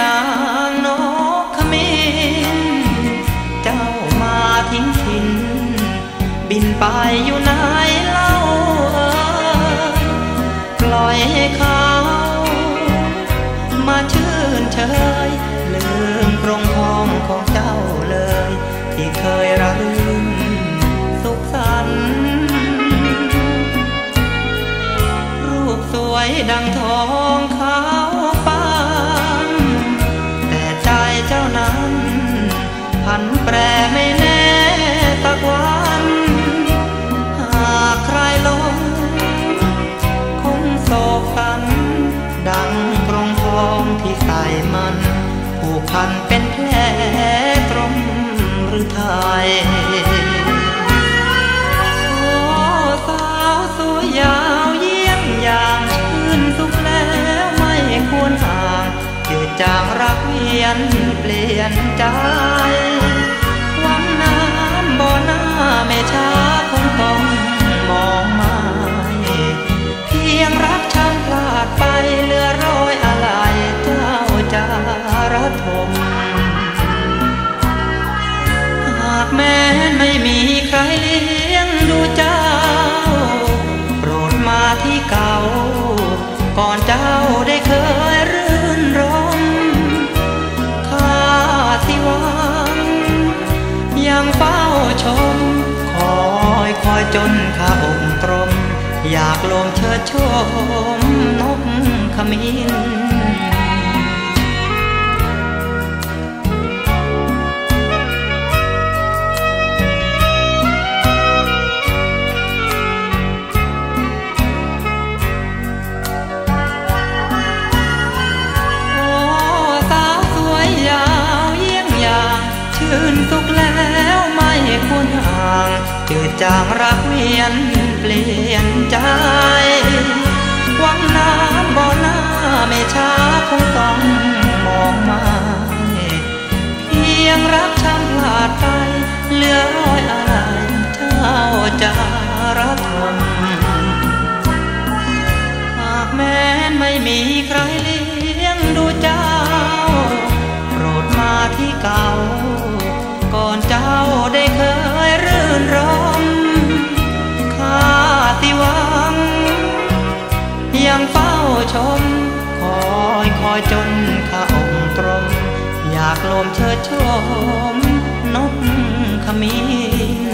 นางนกขมิ้นเจ้ามาทิ้งถิ่น บินไปอยู่ไหนเล่าปล่อยให้เขา มาชื่นเชยลืมกรงทองของเจ้าเลย ที่เคยระลึกสุขสันต์รูปสวยดังทองคำ มันผูกพันเป็นแผลตรมหรือไทยโอ้สาวสวยยาวเยี่ยงอย่างชื่นสุขแล้วไม่ควรห่างเจืดจางรักเวียนเปลี่ยนใจหวังน้ำบ่อหน้าไม่ช้าากแม้ไม่มีใครเลี้ยงดูเจ้า โปรดมาที่เก่า ก่อนเจ้าได้เคยรื่นรมข้าที่วังยังเฝ้าชม คอยคอยจนข้าองตรม อยากลงเชิดชมนกขมิ้น นสุขแล้วไม่ควรห่างจืดจางรักเวียนเปลี่ยนใจหวังน้ำบ่อหน้าไม่ช้าคงต้องมองมาเพียงรักช่างพลาดไปเหลือร้อยอะไรเจ้าจาระทมหากแม้นไม่มีใครเล ได้เคยรื่นรมข้าสิหวัง ยังเฝ้าชม คอยคอยจนข้าองค์ตรมอยากลมเชิดชมนกขมิ้